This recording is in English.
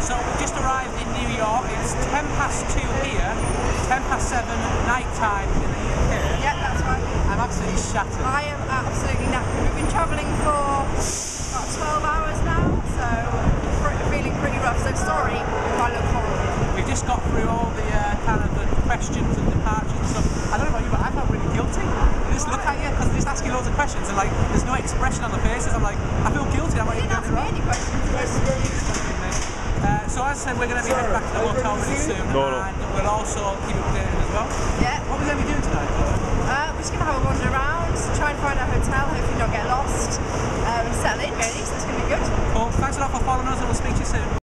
So we've just arrived in New York. It's 10 past 2 here, 10 past 7 night time in the UK. Yeah, that's right. I'm absolutely shattered. I am absolutely knackered. We've been travelling for about 12 hours now, so pretty, feeling pretty rough. So sorry if I look horrible. We've just got through all the uh, kind of the questions and departures and stuff. I don't know about you, but I felt really guilty. They just look at you because they just ask you loads of questions and like there's no expression on the faces. I'm like, I feel I said, we're going to be heading back to the hotel really soon, No, no. and we'll also keep updated as well. Yeah. What are we going to be doing tonight? Uh, we're just going to have a wander around, try and find a hotel, hopefully not get lost, um, settle in really, so it's going to be good. Well, thanks a lot for following us, and we'll speak to you soon.